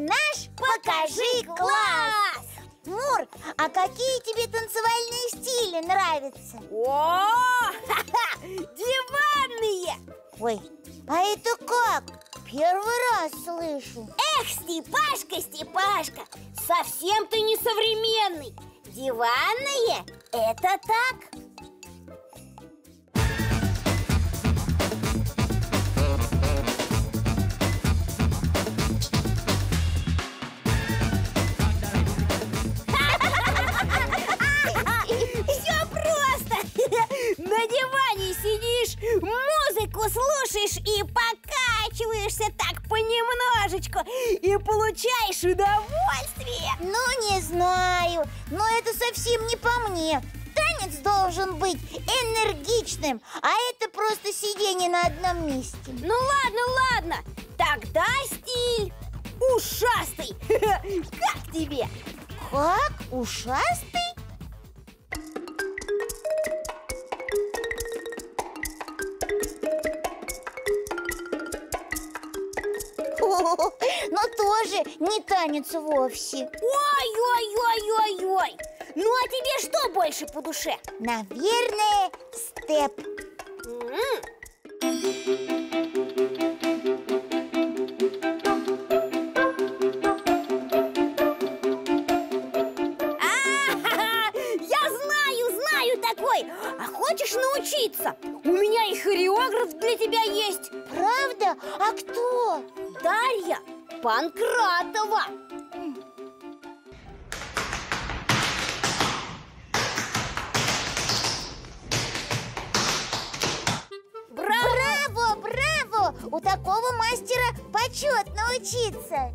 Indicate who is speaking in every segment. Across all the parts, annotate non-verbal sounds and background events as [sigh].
Speaker 1: наш «Покажи класс». Мур, а какие тебе танцевальные стили нравятся?
Speaker 2: О, диванные!
Speaker 1: Ой, а это как? Первый раз слышу
Speaker 2: Эх, Степашка, Степашка, совсем ты не современный Диванные – это так На диване сидишь, музыку слушаешь и покачиваешься так понемножечку И получаешь удовольствие
Speaker 1: Ну, не знаю, но это совсем не по мне Танец должен быть энергичным, а это просто сидение на одном месте
Speaker 2: Ну ладно, ладно, тогда стиль ушастый [laughs] Как тебе?
Speaker 1: Как? Ушастый? [laughs] Но тоже не танец вовсе.
Speaker 2: Ой-ой-ой-ой-ой. Ну а тебе что больше по душе?
Speaker 1: Наверное, степ.
Speaker 2: М, Я знаю, знаю такой. А хочешь научиться? У меня и хореограф для тебя есть
Speaker 1: А кто?
Speaker 2: Дарья Панкратова!
Speaker 1: Браво, браво! У такого мастера почетно учиться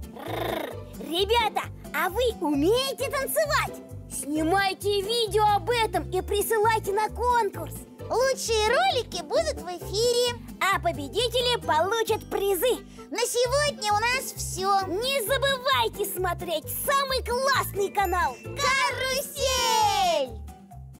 Speaker 2: Ребята, а вы умеете танцевать? Снимайте видео об этом и присылайте на конкурс
Speaker 1: Лучшие ролики будут в эфире.
Speaker 2: А победители получат призы.
Speaker 1: На сегодня у нас все
Speaker 2: Не забывайте смотреть самый классный канал.
Speaker 1: Карусель!